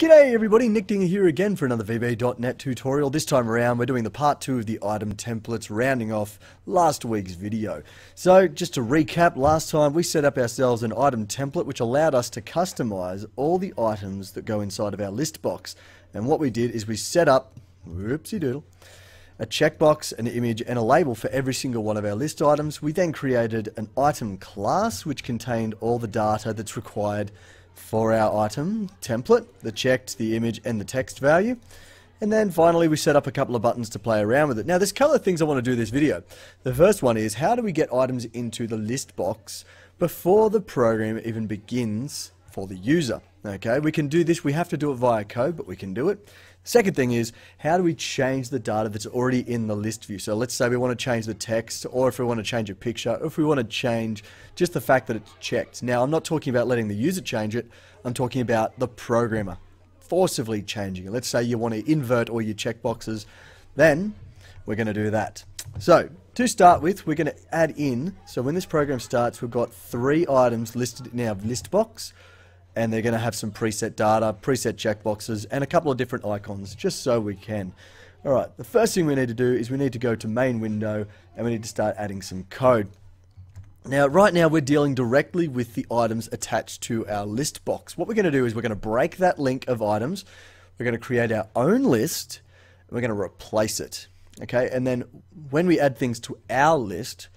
G'day everybody, Nick Dingle here again for another VB.net tutorial. This time around we're doing the part 2 of the item templates rounding off last week's video. So just to recap, last time we set up ourselves an item template which allowed us to customize all the items that go inside of our list box. And what we did is we set up, whoopsie doodle, a checkbox, an image and a label for every single one of our list items. We then created an item class which contained all the data that's required for our item template, the checked, the image, and the text value. And then finally we set up a couple of buttons to play around with it. Now there's a couple of things I want to do this video. The first one is how do we get items into the list box before the program even begins for the user. Okay, we can do this, we have to do it via code, but we can do it. Second thing is, how do we change the data that's already in the list view? So let's say we want to change the text, or if we want to change a picture, or if we want to change just the fact that it's checked. Now, I'm not talking about letting the user change it, I'm talking about the programmer forcibly changing it. Let's say you want to invert all your checkboxes, then we're going to do that. So, to start with, we're going to add in, so when this program starts, we've got three items listed in our list box and they're going to have some preset data, preset checkboxes, and a couple of different icons, just so we can. Alright, the first thing we need to do is we need to go to main window, and we need to start adding some code. Now, right now we're dealing directly with the items attached to our list box. What we're going to do is we're going to break that link of items, we're going to create our own list, and we're going to replace it. Okay, and then when we add things to our list,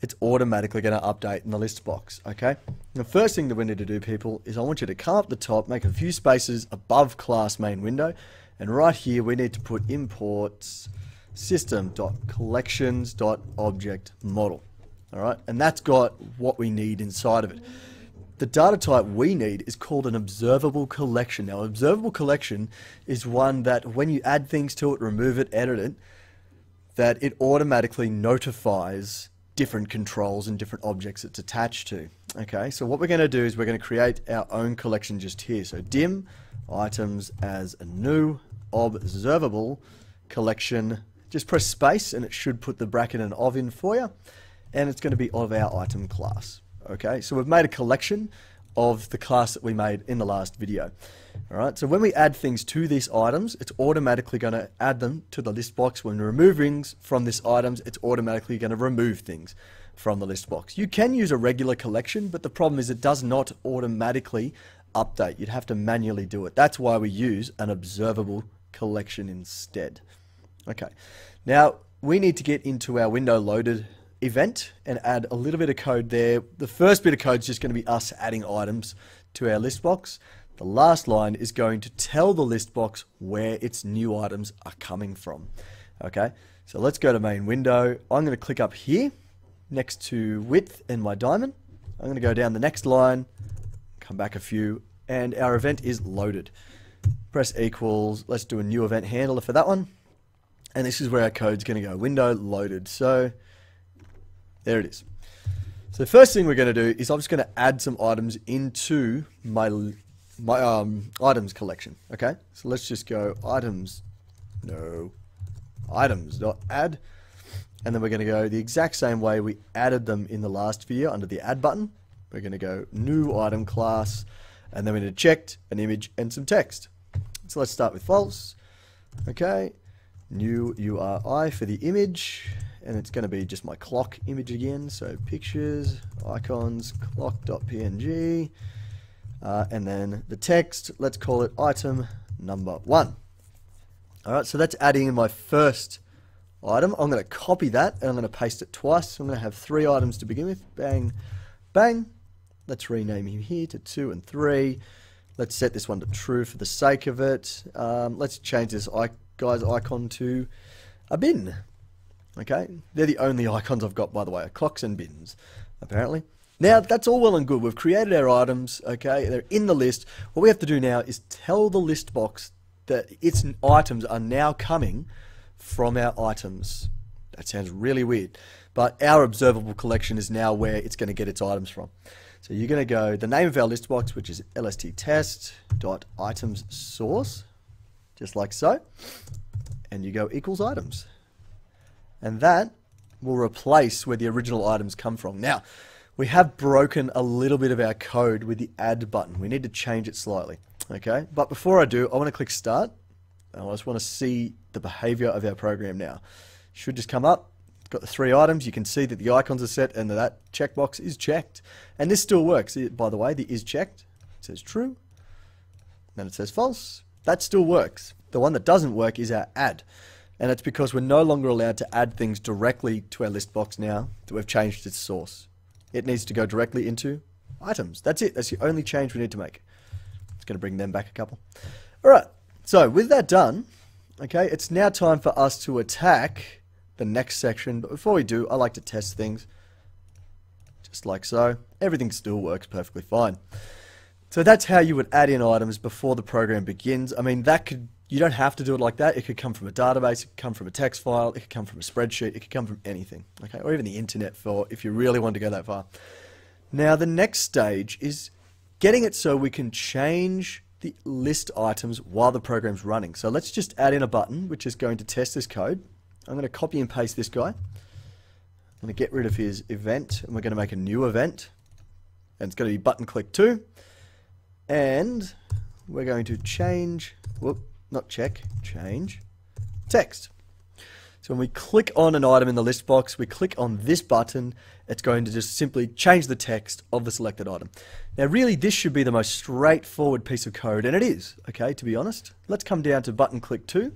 it's automatically going to update in the list box, okay? The first thing that we need to do, people, is I want you to come up the top, make a few spaces above class main window, and right here we need to put imports system.collections.object model, all right? And that's got what we need inside of it. The data type we need is called an observable collection. Now, observable collection is one that when you add things to it, remove it, edit it, that it automatically notifies different controls and different objects it's attached to. Okay, so what we're going to do is we're going to create our own collection just here. So dim items as a new observable collection. Just press space and it should put the bracket and of in for you. And it's going to be of our item class. Okay, so we've made a collection of the class that we made in the last video. Alright, so when we add things to these items, it's automatically going to add them to the list box. When we remove things from this items, it's automatically going to remove things from the list box. You can use a regular collection, but the problem is it does not automatically update. You'd have to manually do it. That's why we use an observable collection instead. Okay, now we need to get into our window loaded event and add a little bit of code there. The first bit of code is just going to be us adding items to our list box. The last line is going to tell the list box where its new items are coming from. Okay, so let's go to main window. I'm going to click up here next to width and my diamond. I'm going to go down the next line, come back a few, and our event is loaded. Press equals, let's do a new event handler for that one. And this is where our code's going to go, window loaded. So there it is. So the first thing we're going to do is I'm just going to add some items into my my um, items collection. Okay, so let's just go items, no, items dot add, and then we're going to go the exact same way we added them in the last video under the add button. We're going to go new item class, and then we need checked an image and some text. So let's start with false. Okay, new URI for the image, and it's going to be just my clock image again. So pictures, icons, clock.png, uh, and then the text, let's call it item number one. Alright, so that's adding in my first item. I'm going to copy that and I'm going to paste it twice. I'm going to have three items to begin with. Bang, bang. Let's rename him here to two and three. Let's set this one to true for the sake of it. Um, let's change this guy's icon to a bin. Okay, they're the only icons I've got, by the way, clocks and bins, apparently. Now, that's all well and good. We've created our items, okay? They're in the list. What we have to do now is tell the list box that its items are now coming from our items. That sounds really weird. But our observable collection is now where it's going to get its items from. So you're going to go, the name of our list box, which is lsttest.itemssource, just like so. And you go equals items. And that will replace where the original items come from. Now, we have broken a little bit of our code with the add button. We need to change it slightly. Okay, but before I do, I want to click start. I just want to see the behavior of our program now. Should just come up, got the three items. You can see that the icons are set and that checkbox is checked. And this still works. By the way, the is checked. It says true. Then it says false. That still works. The one that doesn't work is our add. And it's because we're no longer allowed to add things directly to our list box now that we've changed its source. It needs to go directly into items. That's it. That's the only change we need to make. It's going to bring them back a couple. All right. So with that done, okay, it's now time for us to attack the next section. But before we do, I like to test things. Just like so. Everything still works perfectly fine. So that's how you would add in items before the program begins. I mean, that could you don't have to do it like that. It could come from a database, it could come from a text file, it could come from a spreadsheet, it could come from anything, okay, or even the internet for if you really want to go that far. Now, the next stage is getting it so we can change the list items while the program's running. So let's just add in a button which is going to test this code. I'm going to copy and paste this guy. I'm going to get rid of his event and we're going to make a new event. And it's going to be button click 2. And we're going to change, whoop, not check, change, text. So when we click on an item in the list box, we click on this button, it's going to just simply change the text of the selected item. Now really this should be the most straightforward piece of code, and it is, okay, to be honest. Let's come down to button click 2,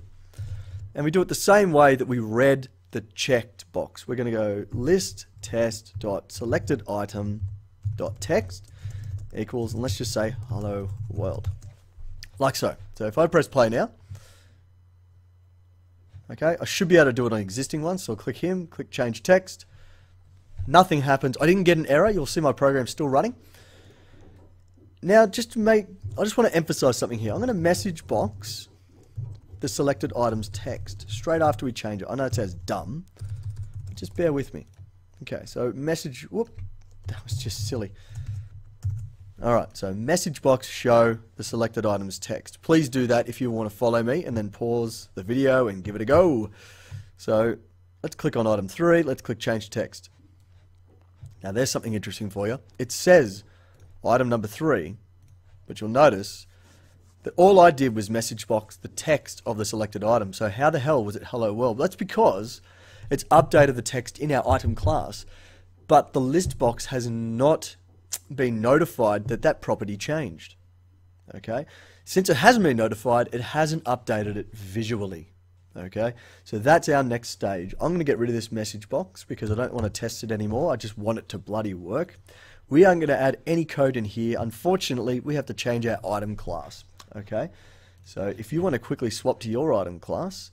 and we do it the same way that we read the checked box. We're going to go list test dot selected item dot text equals, and let's just say hello world. Like so. So if I press play now, okay, I should be able to do it on existing ones. So I'll click him, click change text. Nothing happens. I didn't get an error. You'll see my program still running. Now, just to make, I just want to emphasize something here. I'm going to message box the selected items text straight after we change it. I know it says dumb. Just bear with me. Okay, so message, whoop, that was just silly. Alright, so message box show the selected items text. Please do that if you want to follow me and then pause the video and give it a go. So let's click on item 3, let's click change text. Now there's something interesting for you. It says item number 3, but you'll notice that all I did was message box the text of the selected item. So how the hell was it hello world? That's because it's updated the text in our item class, but the list box has not been notified that that property changed. Okay, since it hasn't been notified, it hasn't updated it visually. Okay, so that's our next stage. I'm going to get rid of this message box because I don't want to test it anymore. I just want it to bloody work. We aren't going to add any code in here. Unfortunately, we have to change our item class. Okay, so if you want to quickly swap to your item class,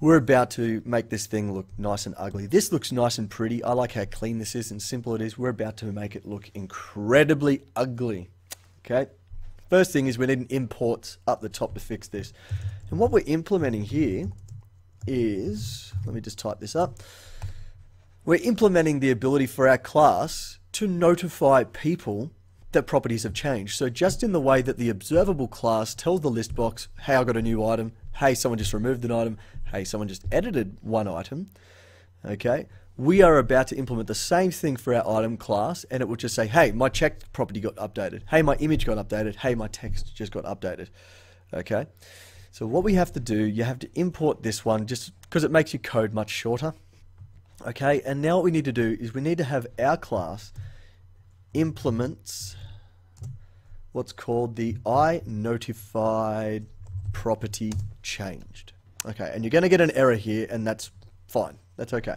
we're about to make this thing look nice and ugly. This looks nice and pretty. I like how clean this is and simple it is. We're about to make it look incredibly ugly. Okay. First thing is we need an import up the top to fix this. And what we're implementing here is, let me just type this up. We're implementing the ability for our class to notify people that properties have changed. So just in the way that the observable class tells the list box, hey, I got a new item, hey, someone just removed an item, hey, someone just edited one item, okay, we are about to implement the same thing for our item class and it will just say, hey, my checked property got updated. Hey, my image got updated. Hey, my text just got updated. Okay. So what we have to do, you have to import this one just because it makes your code much shorter. Okay. And now what we need to do is we need to have our class implements what's called the I notified property changed. Okay, and you're going to get an error here, and that's fine. That's okay.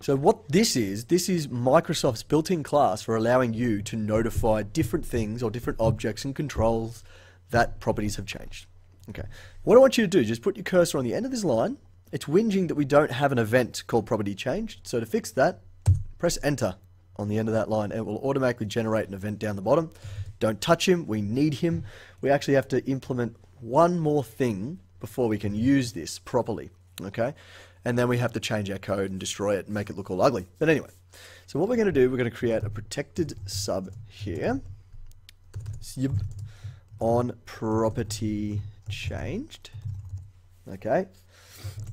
So what this is, this is Microsoft's built-in class for allowing you to notify different things or different objects and controls that properties have changed. Okay, what I want you to do, just put your cursor on the end of this line. It's whinging that we don't have an event called property changed. So to fix that, press enter on the end of that line. And it will automatically generate an event down the bottom. Don't touch him. We need him. We actually have to implement one more thing before we can use this properly. Okay? And then we have to change our code and destroy it and make it look all ugly. But anyway, so what we're going to do, we're going to create a protected sub here. Sub on property changed. Okay?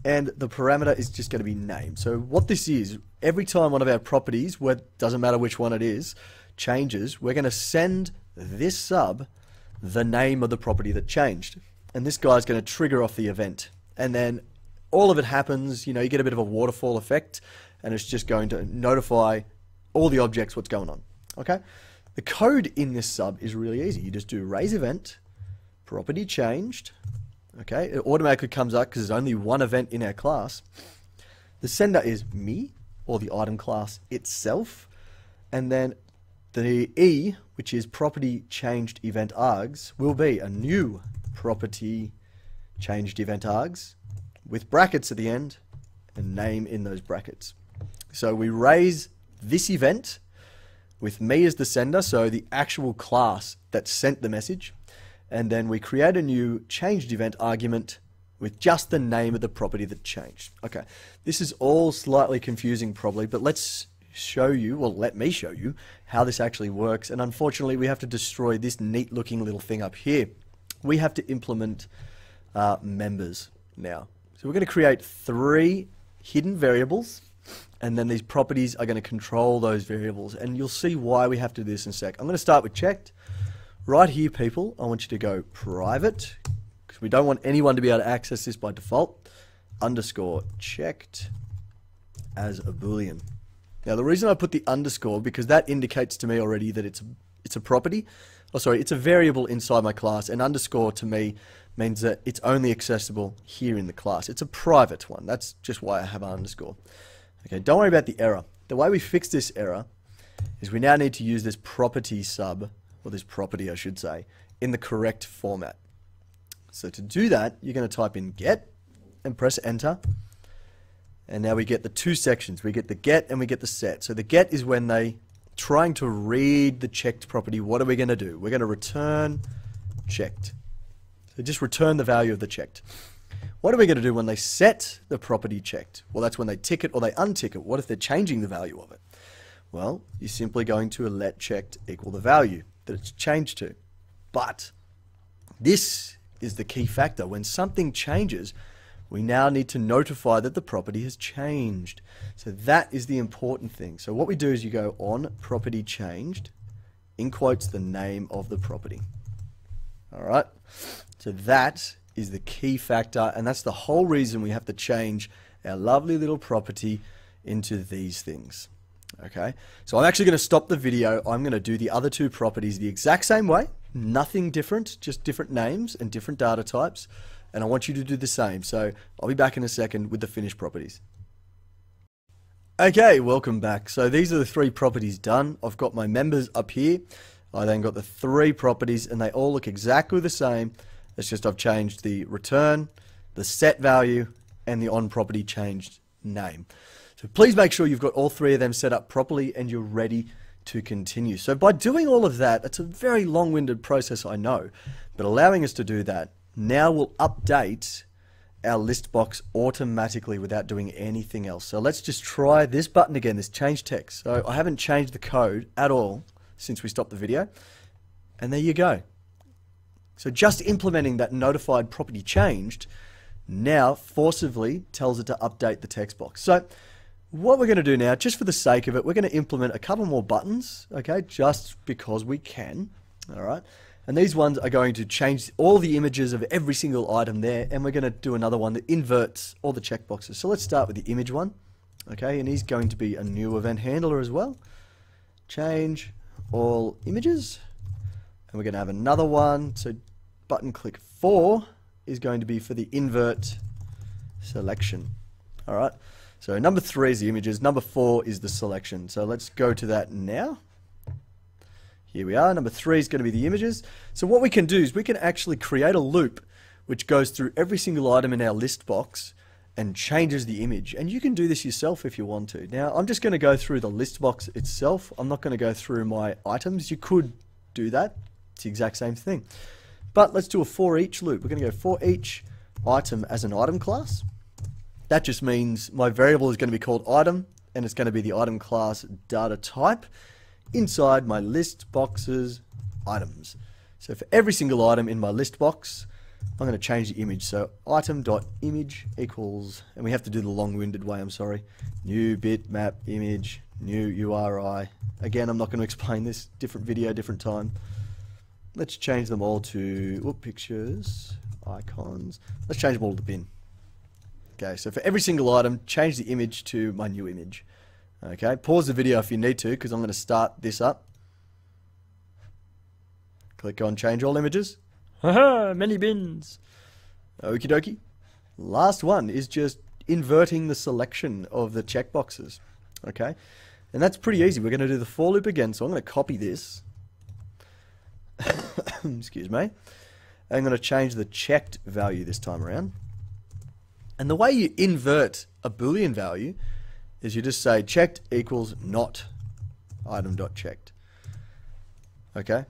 And the parameter is just going to be name. So what this is, every time one of our properties, where doesn't matter which one it is, changes, we're going to send this sub the name of the property that changed. And this guy's going to trigger off the event. And then all of it happens, you know, you get a bit of a waterfall effect, and it's just going to notify all the objects what's going on. Okay? The code in this sub is really easy. You just do raise event, property changed. Okay? It automatically comes up because there's only one event in our class. The sender is me, or the item class itself. And then the E, which is property changed event args, will be a new property changed event args with brackets at the end and name in those brackets. So we raise this event with me as the sender, so the actual class that sent the message, and then we create a new changed event argument with just the name of the property that changed. Okay, this is all slightly confusing probably, but let's show you, well let me show you, how this actually works. And unfortunately we have to destroy this neat looking little thing up here. We have to implement uh, members now. So we're going to create three hidden variables and then these properties are going to control those variables and you'll see why we have to do this in a sec. I'm going to start with checked. Right here people, I want you to go private because we don't want anyone to be able to access this by default underscore checked as a boolean. Now the reason I put the underscore because that indicates to me already that it's it's a property. Oh sorry, it's a variable inside my class and underscore to me means that it's only accessible here in the class. It's a private one. That's just why I have an underscore. Okay, don't worry about the error. The way we fix this error is we now need to use this property sub, or this property I should say, in the correct format. So to do that, you're going to type in get and press enter. And now we get the two sections. We get the get and we get the set. So the get is when they trying to read the checked property. What are we going to do? We're going to return checked. So just return the value of the checked. What are we going to do when they set the property checked? Well, that's when they tick it or they untick it. What if they're changing the value of it? Well, you're simply going to let checked equal the value that it's changed to. But this is the key factor. When something changes, we now need to notify that the property has changed. So that is the important thing. So what we do is you go on property changed, in quotes the name of the property. All right. So that is the key factor, and that's the whole reason we have to change our lovely little property into these things. Okay, so I'm actually going to stop the video. I'm going to do the other two properties the exact same way, nothing different, just different names and different data types. And I want you to do the same. So I'll be back in a second with the finished properties. Okay, welcome back. So these are the three properties done. I've got my members up here. I then got the three properties and they all look exactly the same. It's just I've changed the return, the set value, and the on property changed name. So please make sure you've got all three of them set up properly and you're ready to continue. So by doing all of that, it's a very long-winded process, I know, but allowing us to do that, now we'll update our list box automatically without doing anything else. So let's just try this button again, this change text. So I haven't changed the code at all since we stopped the video. And there you go. So just implementing that notified property changed now forcibly tells it to update the text box. So what we're going to do now, just for the sake of it, we're going to implement a couple more buttons, okay, just because we can, all right? And these ones are going to change all the images of every single item there, and we're going to do another one that inverts all the checkboxes. So let's start with the image one, okay, and he's going to be a new event handler as well. Change all images. And we're going to have another one. So button click 4 is going to be for the invert selection. All right. So number 3 is the images. Number 4 is the selection. So let's go to that now. Here we are. Number 3 is going to be the images. So what we can do is we can actually create a loop which goes through every single item in our list box and changes the image. And you can do this yourself if you want to. Now, I'm just going to go through the list box itself. I'm not going to go through my items. You could do that. It's the exact same thing. But let's do a for each loop. We're going to go for each item as an item class. That just means my variable is going to be called item, and it's going to be the item class data type inside my list boxes items. So for every single item in my list box, I'm going to change the image. So item.image equals, and we have to do the long-winded way, I'm sorry, new bitmap image, new URI. Again, I'm not going to explain this, different video, different time. let's change them all to whoop, pictures, icons. Let's change them all to the bin. Okay, so for every single item, change the image to my new image. Okay, pause the video if you need to, because I'm going to start this up. Click on change all images. Haha, many bins. Okie dokie. Last one is just inverting the selection of the checkboxes. Okay, and that's pretty easy. We're going to do the for loop again, so I'm going to copy this. Excuse me. I'm going to change the checked value this time around. And the way you invert a boolean value is you just say checked equals not item dot checked. Okay?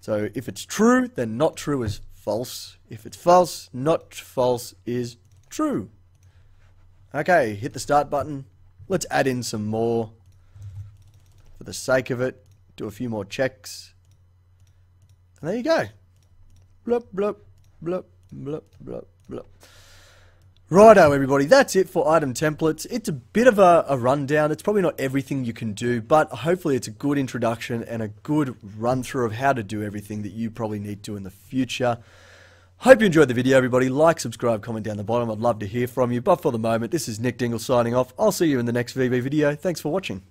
So if it's true, then not true is false. If it's false, not false is true. Okay, hit the start button. Let's add in some more for the sake of it. Do a few more checks. And there you go. Blup, blup, blup, blup, blup, blup. Righto, everybody, that's it for item templates. It's a bit of a, a, rundown. It's probably not everything you can do, but hopefully it's a good introduction and a good run through of how to do everything that you probably need to in the future. Hope you enjoyed the video, everybody. Like, subscribe, comment down the bottom. I'd love to hear from you. But for the moment, this is Nick Dingle signing off. I'll see you in the next VB video. Thanks for watching.